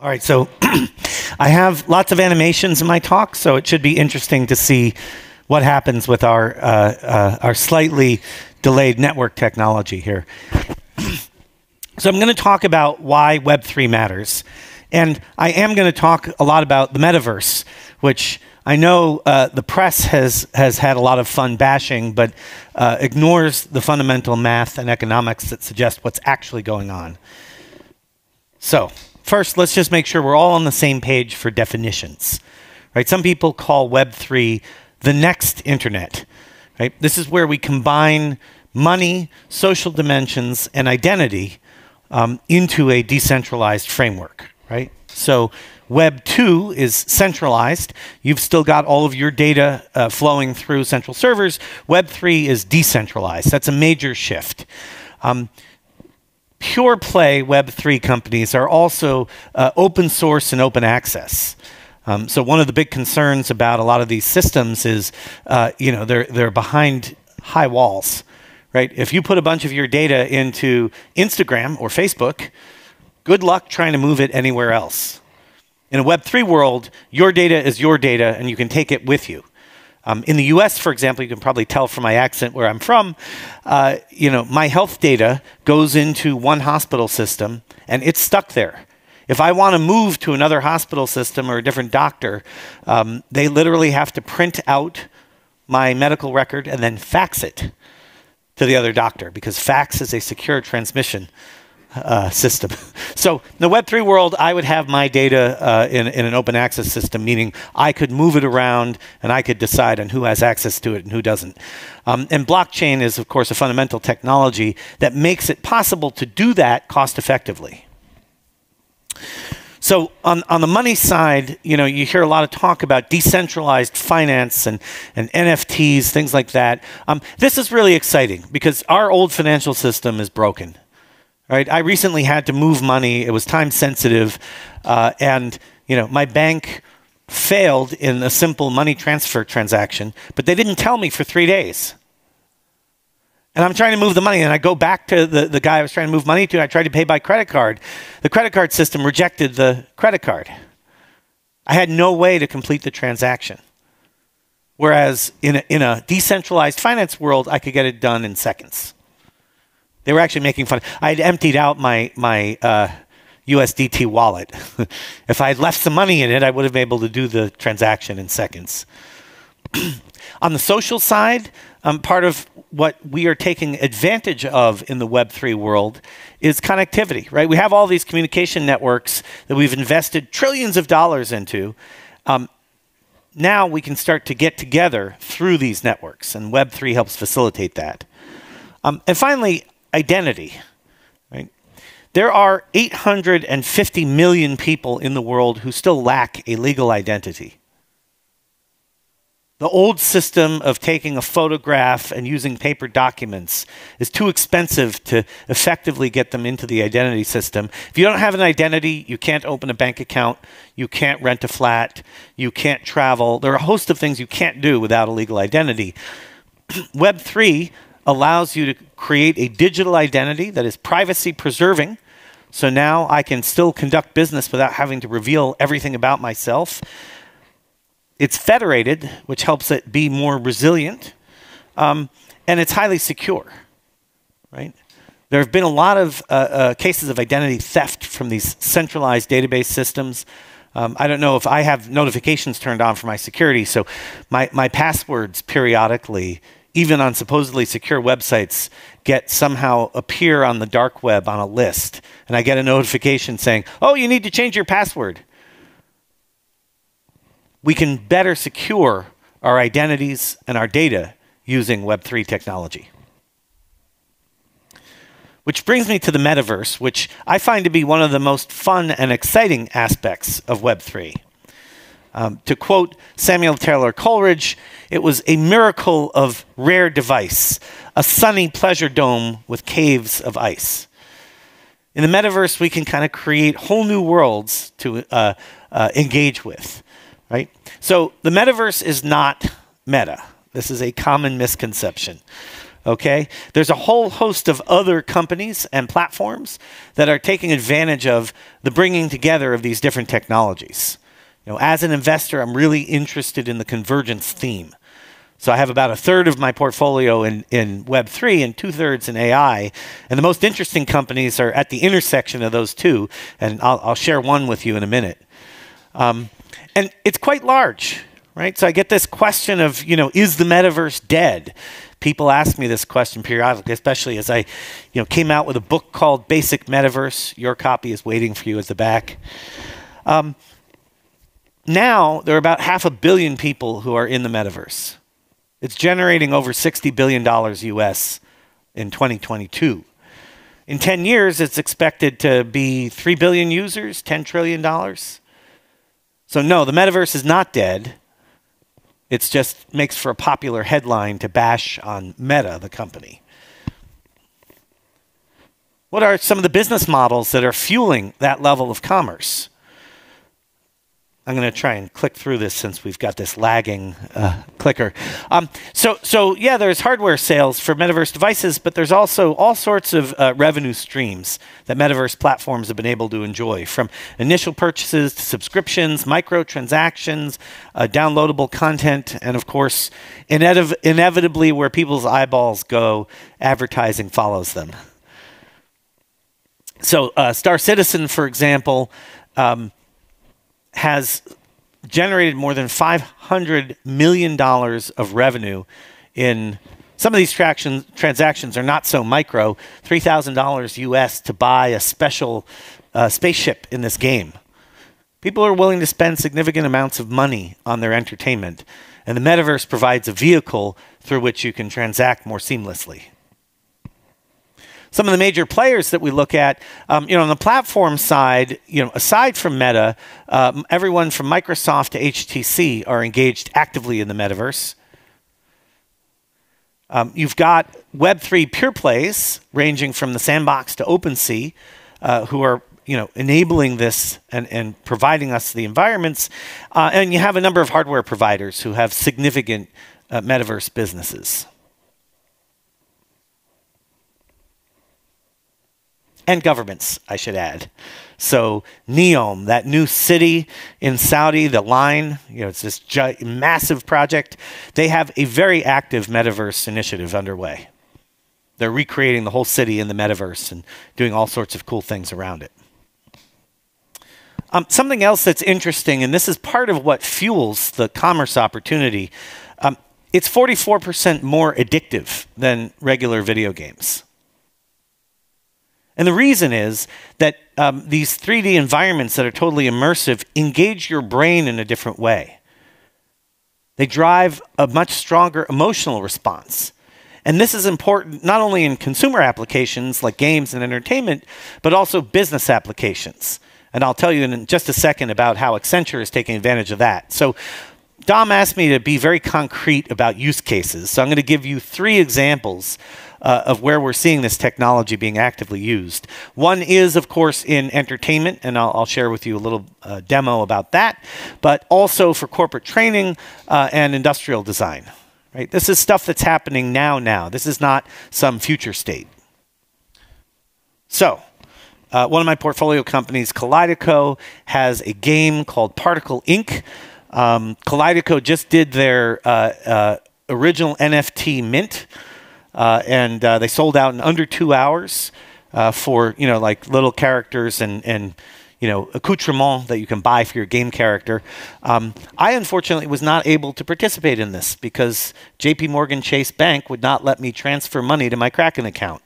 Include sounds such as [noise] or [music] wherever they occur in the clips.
All right, so [clears throat] I have lots of animations in my talk, so it should be interesting to see what happens with our, uh, uh, our slightly delayed network technology here. [clears throat] so I'm going to talk about why Web3 matters. And I am going to talk a lot about the metaverse, which I know uh, the press has, has had a lot of fun bashing, but uh, ignores the fundamental math and economics that suggest what's actually going on. So, First, let's just make sure we're all on the same page for definitions. Right? Some people call Web3 the next internet. Right? This is where we combine money, social dimensions, and identity um, into a decentralized framework. Right? So Web 2 is centralized. You've still got all of your data uh, flowing through central servers. Web 3 is decentralized. That's a major shift. Um, pure play Web3 companies are also uh, open source and open access. Um, so one of the big concerns about a lot of these systems is, uh, you know, they're, they're behind high walls, right? If you put a bunch of your data into Instagram or Facebook, good luck trying to move it anywhere else. In a Web3 world, your data is your data and you can take it with you. Um, in the U.S., for example, you can probably tell from my accent where I'm from. Uh, you know, my health data goes into one hospital system, and it's stuck there. If I want to move to another hospital system or a different doctor, um, they literally have to print out my medical record and then fax it to the other doctor because fax is a secure transmission uh, system. [laughs] So in the Web3 world, I would have my data uh, in, in an open access system, meaning I could move it around and I could decide on who has access to it and who doesn't. Um, and blockchain is, of course, a fundamental technology that makes it possible to do that cost effectively. So on, on the money side, you know, you hear a lot of talk about decentralized finance and, and NFTs, things like that. Um, this is really exciting because our old financial system is broken. Right? I recently had to move money. It was time sensitive, uh, and you know my bank failed in a simple money transfer transaction, but they didn't tell me for three days. And I'm trying to move the money, and I go back to the, the guy I was trying to move money to. and I tried to pay by credit card. The credit card system rejected the credit card. I had no way to complete the transaction. Whereas in a, in a decentralized finance world, I could get it done in seconds. They were actually making fun. I had emptied out my my uh, USDT wallet. [laughs] if I had left some money in it, I would have been able to do the transaction in seconds. [clears throat] On the social side, um, part of what we are taking advantage of in the Web3 world is connectivity, right? We have all these communication networks that we've invested trillions of dollars into. Um, now we can start to get together through these networks, and Web3 helps facilitate that. Um, and finally, identity. Right? There are 850 million people in the world who still lack a legal identity. The old system of taking a photograph and using paper documents is too expensive to effectively get them into the identity system. If you don't have an identity, you can't open a bank account, you can't rent a flat, you can't travel. There are a host of things you can't do without a legal identity. [clears throat] Web3 allows you to create a digital identity that is privacy preserving. So now I can still conduct business without having to reveal everything about myself. It's federated, which helps it be more resilient, um, and it's highly secure. Right? There have been a lot of uh, uh, cases of identity theft from these centralized database systems. Um, I don't know if I have notifications turned on for my security, so my, my passwords periodically even on supposedly secure websites, get somehow appear on the dark web on a list. And I get a notification saying, oh, you need to change your password. We can better secure our identities and our data using Web3 technology. Which brings me to the metaverse, which I find to be one of the most fun and exciting aspects of Web3. Um, to quote Samuel Taylor Coleridge, it was a miracle of rare device, a sunny pleasure dome with caves of ice. In the metaverse, we can kind of create whole new worlds to uh, uh, engage with, right? So the metaverse is not meta. This is a common misconception. Okay? There's a whole host of other companies and platforms that are taking advantage of the bringing together of these different technologies. You know, as an investor, I'm really interested in the convergence theme. So I have about a third of my portfolio in, in Web3 and two thirds in AI. And the most interesting companies are at the intersection of those two. And I'll, I'll share one with you in a minute. Um, and it's quite large, right? So I get this question of, you know, is the metaverse dead? People ask me this question periodically, especially as I, you know, came out with a book called Basic Metaverse. Your copy is waiting for you at the back. Um, now there are about half a billion people who are in the metaverse. It's generating over $60 billion US in 2022. In 10 years, it's expected to be 3 billion users, $10 trillion. So, no, the metaverse is not dead. It just makes for a popular headline to bash on Meta, the company. What are some of the business models that are fueling that level of commerce? I'm going to try and click through this since we've got this lagging uh, clicker. Um, so, so yeah, there's hardware sales for metaverse devices, but there's also all sorts of uh, revenue streams that metaverse platforms have been able to enjoy, from initial purchases to subscriptions, microtransactions, uh, downloadable content, and of course, inev- inevitably, where people's eyeballs go, advertising follows them. So, uh, Star Citizen, for example. Um, has generated more than $500 million of revenue in some of these transactions are not so micro $3,000 US to buy a special uh, spaceship in this game. People are willing to spend significant amounts of money on their entertainment, and the metaverse provides a vehicle through which you can transact more seamlessly some of the major players that we look at, um, you know, on the platform side, you know, aside from Meta, um, everyone from Microsoft to HTC are engaged actively in the metaverse. Um, you've got Web3 pure plays ranging from the sandbox to OpenSea, uh, who are you know enabling this and, and providing us the environments, uh, and you have a number of hardware providers who have significant uh, metaverse businesses. And governments, I should add. So Neom, that new city in Saudi, the line, you know, it's this massive project. They have a very active metaverse initiative underway. They're recreating the whole city in the metaverse and doing all sorts of cool things around it. Um, something else that's interesting, and this is part of what fuels the commerce opportunity, um, it's 44% more addictive than regular video games. And the reason is that um, these 3D environments that are totally immersive engage your brain in a different way. They drive a much stronger emotional response. And this is important not only in consumer applications like games and entertainment, but also business applications. And I'll tell you in just a second about how Accenture is taking advantage of that. So, Dom asked me to be very concrete about use cases. So, I'm going to give you three examples uh, of where we're seeing this technology being actively used. One is, of course, in entertainment, and I'll, I'll share with you a little uh, demo about that, but also for corporate training uh, and industrial design. Right? This is stuff that's happening now. Now, this is not some future state. So, uh, one of my portfolio companies, Kaleido, has a game called Particle Ink. Um, Kaleido just did their uh, uh, original NFT mint uh, and uh, they sold out in under two hours uh, for you know like little characters and and you know accoutrement that you can buy for your game character. Um, I unfortunately was not able to participate in this because J.P. Morgan Chase Bank would not let me transfer money to my Kraken account.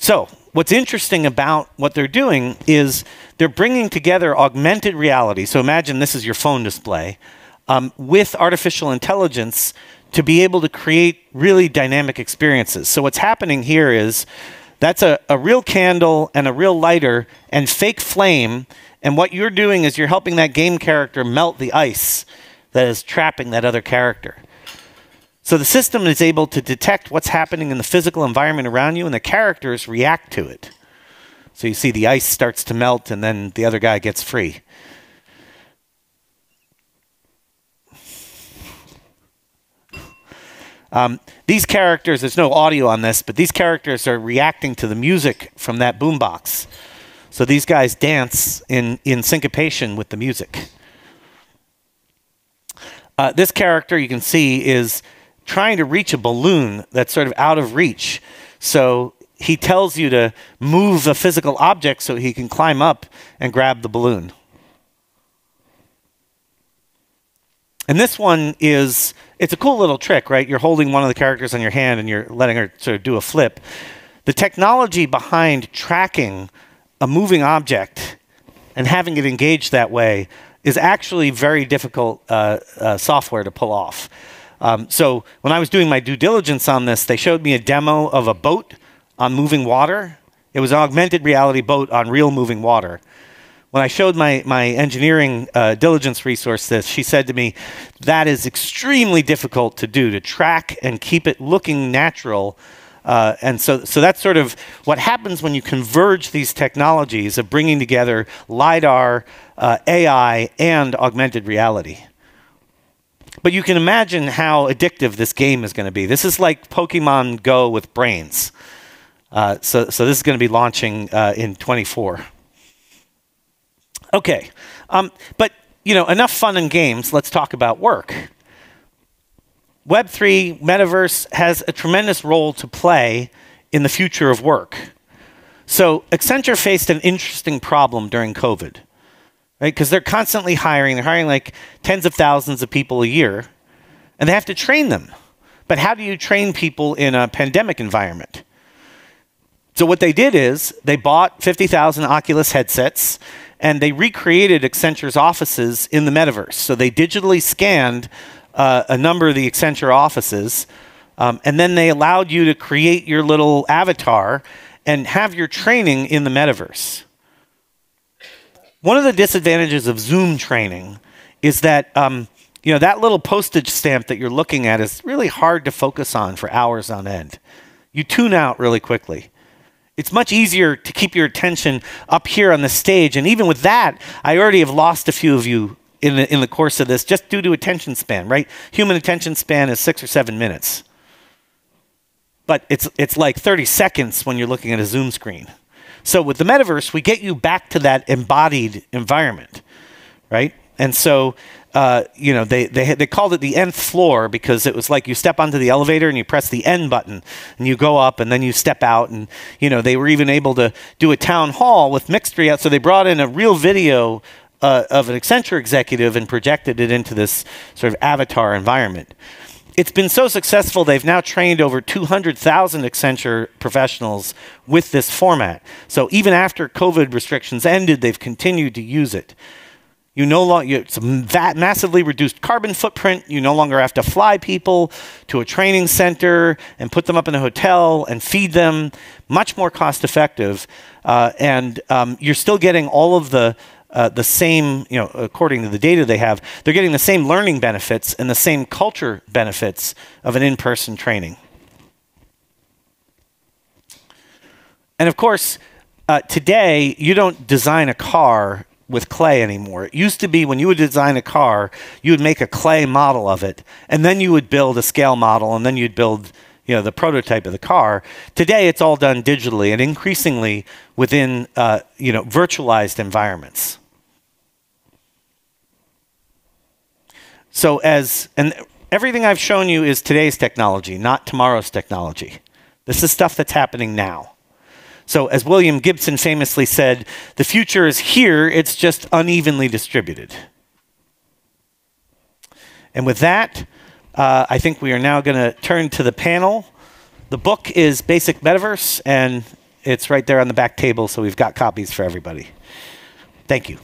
So, what's interesting about what they're doing is they're bringing together augmented reality. So, imagine this is your phone display um, with artificial intelligence to be able to create really dynamic experiences. So what's happening here is that's a, a real candle and a real lighter and fake flame. And what you're doing is you're helping that game character melt the ice that is trapping that other character. So the system is able to detect what's happening in the physical environment around you, and the characters react to it. So you see the ice starts to melt, and then the other guy gets free. Um, these characters, there's no audio on this, but these characters are reacting to the music from that boombox. So these guys dance in, in syncopation with the music. Uh, this character you can see is trying to reach a balloon that's sort of out of reach. So he tells you to move a physical object so he can climb up and grab the balloon. And this one is, it's a cool little trick, right? You're holding one of the characters on your hand and you're letting her sort of do a flip. The technology behind tracking a moving object and having it engaged that way is actually very difficult uh, uh, software to pull off. Um, so when I was doing my due diligence on this, they showed me a demo of a boat on moving water. It was an augmented reality boat on real moving water when I showed my, my engineering uh, diligence resource this, she said to me, that is extremely difficult to do, to track and keep it looking natural. Uh, and so, so that's sort of what happens when you converge these technologies of bringing together LiDAR, uh, AI, and augmented reality. But you can imagine how addictive this game is going to be. This is like Pokemon Go with brains. Uh, so, so this is going to be launching uh, in 24. Okay, um, but you know, enough fun and games. Let's talk about work. Web3 metaverse has a tremendous role to play in the future of work. So Accenture faced an interesting problem during COVID, right? Because they're constantly hiring. They're hiring like tens of thousands of people a year, and they have to train them. But how do you train people in a pandemic environment? So what they did is they bought 50,000 Oculus headsets and they recreated Accenture's offices in the metaverse. So they digitally scanned uh, a number of the Accenture offices, um, and then they allowed you to create your little avatar and have your training in the metaverse. One of the disadvantages of Zoom training is that um, you know that little postage stamp that you're looking at is really hard to focus on for hours on end. You tune out really quickly. It's much easier to keep your attention up here on the stage. And even with that, I already have lost a few of you in the, in the course of this just due to attention span, right? Human attention span is six or seven minutes. But it's, it's like 30 seconds when you're looking at a Zoom screen. So with the metaverse, we get you back to that embodied environment, right? And so uh, you know, they, they, they called it the nth floor because it was like you step onto the elevator and you press the N button and you go up and then you step out. And, you know, they were even able to do a town hall with mixed reality. So they brought in a real video uh, of an Accenture executive and projected it into this sort of avatar environment. It's been so successful, they've now trained over 200,000 Accenture professionals with this format. So even after COVID restrictions ended, they've continued to use it. You no longer it's a massively reduced carbon footprint. You no longer have to fly people to a training center and put them up in a hotel and feed them. Much more cost effective, uh, and um, you're still getting all of the uh, the same, you know, according to the data they have, they're getting the same learning benefits and the same culture benefits of an in-person training. And of course, uh, today you don't design a car with clay anymore. It used to be when you would design a car, you would make a clay model of it, and then you would build a scale model, and then you'd build you know the prototype of the car. Today, it's all done digitally and increasingly within uh, you know virtualized environments. So as and everything I've shown you is today's technology, not tomorrow's technology. This is stuff that's happening now. So, as William Gibson famously said, the future is here, it's just unevenly distributed. And with that, uh, I think we are now going to turn to the panel. The book is Basic Metaverse, and it's right there on the back table, so we've got copies for everybody. Thank you.